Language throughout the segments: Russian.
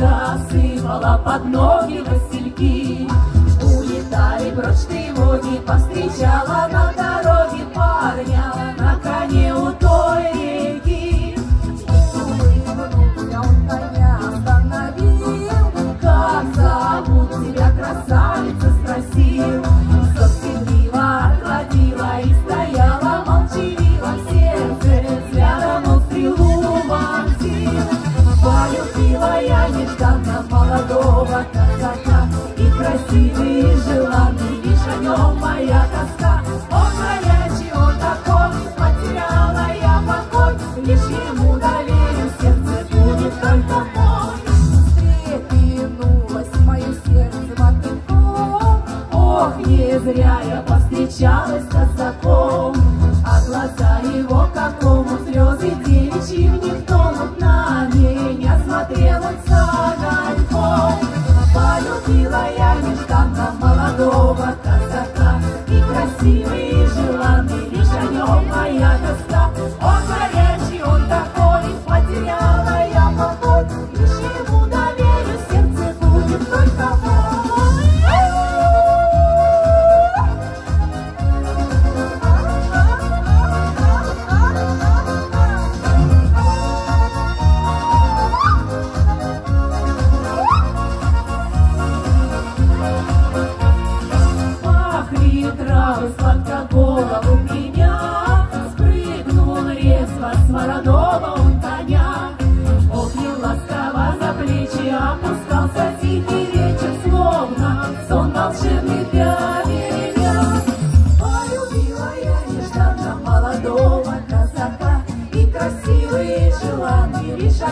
Снега сыпала под ноги васильки. Улетали прочь тревоги, повстречала на дороге парня. Ох, не зря я повстречалась с казаком.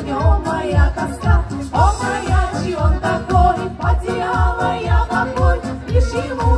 глазами, моя тоска, о, моя, чьи он такой, потеряла я покой, лишь ему